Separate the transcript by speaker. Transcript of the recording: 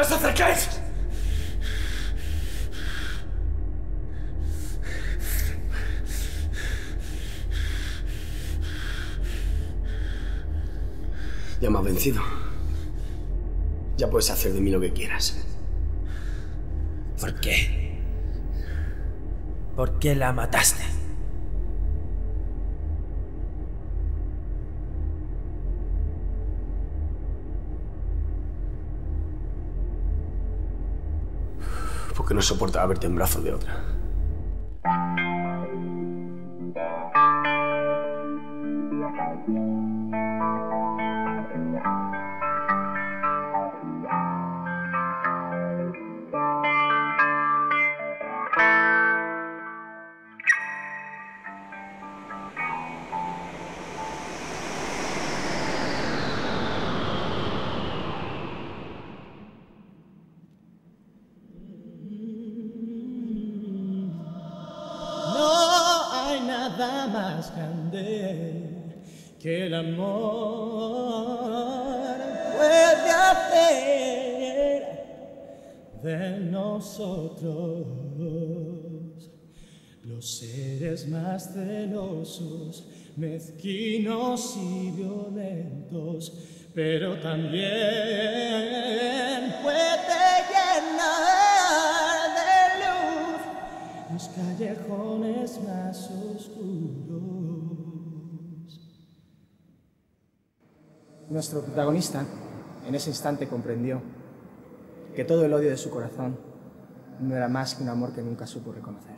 Speaker 1: ¡No os acerquéis!
Speaker 2: Ya me has vencido. Ya puedes hacer de mí lo que quieras.
Speaker 1: ¿Por qué? ¿Por qué la mataste?
Speaker 2: Porque no soportaba verte en brazos de otra.
Speaker 3: Grande que el amor puede hacer de nosotros los seres más celosos, mezquinos y violentos, pero también puede llenar de luz los callejones más oscuros.
Speaker 4: Nuestro protagonista en ese instante comprendió que todo el odio de su corazón no era más que un amor que nunca supo reconocer.